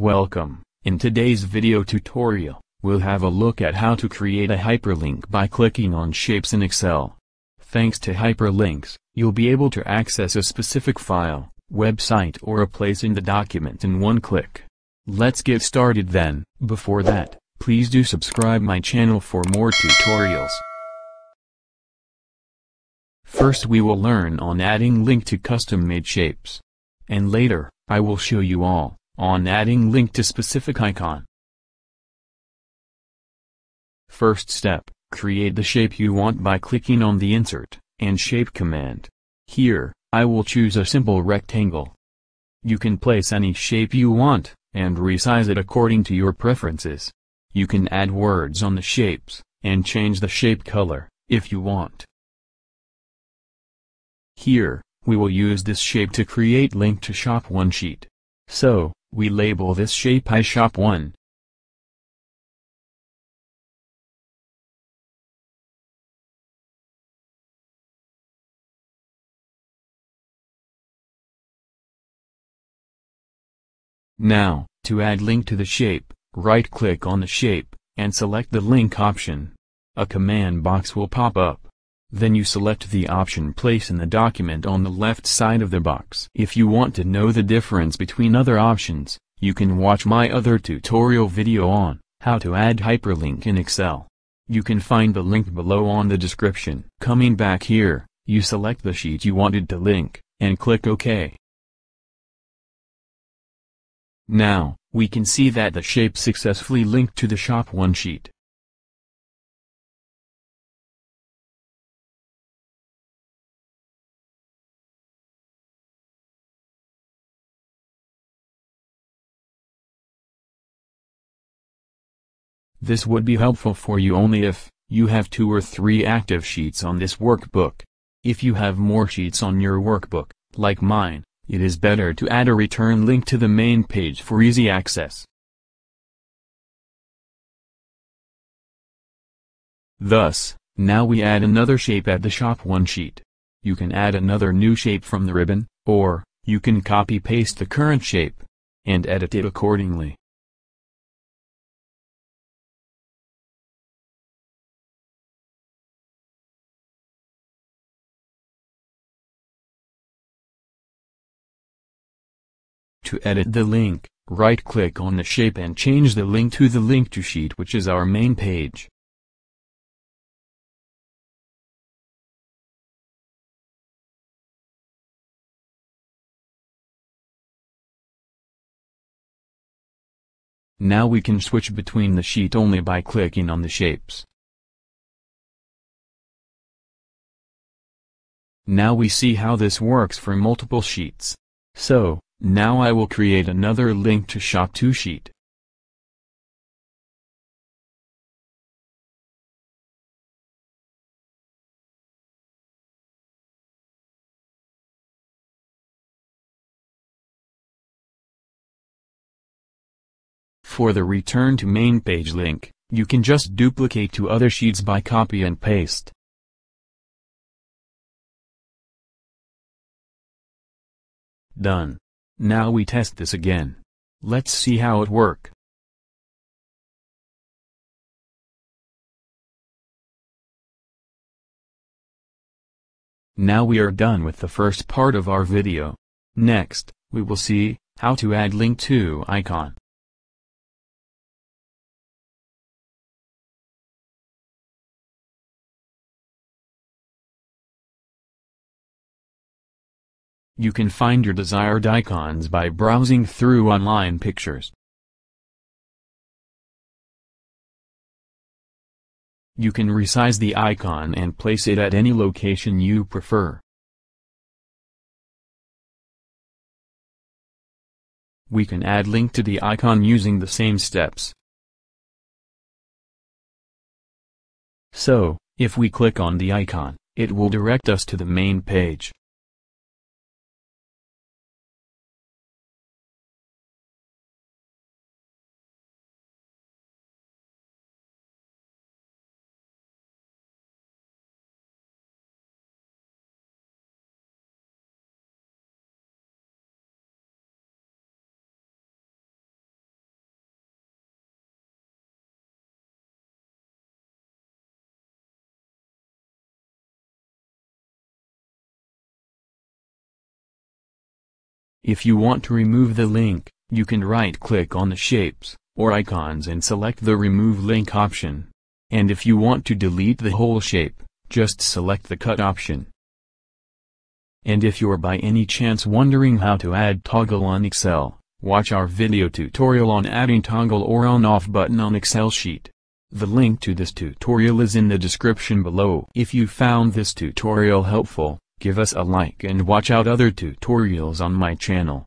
Welcome, in today's video tutorial, we'll have a look at how to create a hyperlink by clicking on shapes in Excel. Thanks to hyperlinks, you'll be able to access a specific file, website or a place in the document in one click. Let's get started then, before that, please do subscribe my channel for more tutorials. First we will learn on adding link to custom-made shapes. And later, I will show you all, on adding link to specific icon. First step, create the shape you want by clicking on the Insert, and Shape command. Here, I will choose a simple rectangle. You can place any shape you want, and resize it according to your preferences. You can add words on the shapes, and change the shape color, if you want. Here, we will use this shape to create link to Shop 1 sheet. So, we label this shape iShop1. Now, to add link to the shape, right-click on the shape, and select the link option. A command box will pop up. Then you select the option Place in the document on the left side of the box. If you want to know the difference between other options, you can watch my other tutorial video on how to add hyperlink in Excel. You can find the link below on the description. Coming back here, you select the sheet you wanted to link, and click OK. Now, we can see that the shape successfully linked to the Shop 1 sheet. This would be helpful for you only if, you have two or three active sheets on this workbook. If you have more sheets on your workbook, like mine, it is better to add a return link to the main page for easy access. Thus, now we add another shape at the Shop 1 sheet. You can add another new shape from the ribbon, or, you can copy-paste the current shape, and edit it accordingly. To edit the link, right-click on the shape and change the link to the link to sheet which is our main page. Now we can switch between the sheet only by clicking on the shapes. Now we see how this works for multiple sheets. So, now I will create another link to Shop 2 sheet. For the return to main page link, you can just duplicate to other sheets by copy and paste. Done. Now we test this again. Let's see how it work. Now we are done with the first part of our video. Next, we will see, how to add link to icon. You can find your desired icons by browsing through online pictures. You can resize the icon and place it at any location you prefer. We can add link to the icon using the same steps. So, if we click on the icon, it will direct us to the main page. If you want to remove the link, you can right-click on the shapes, or icons and select the Remove Link option. And if you want to delete the whole shape, just select the Cut option. And if you're by any chance wondering how to add toggle on Excel, watch our video tutorial on adding toggle or on-off button on Excel sheet. The link to this tutorial is in the description below. If you found this tutorial helpful, give us a like and watch out other tutorials on my channel.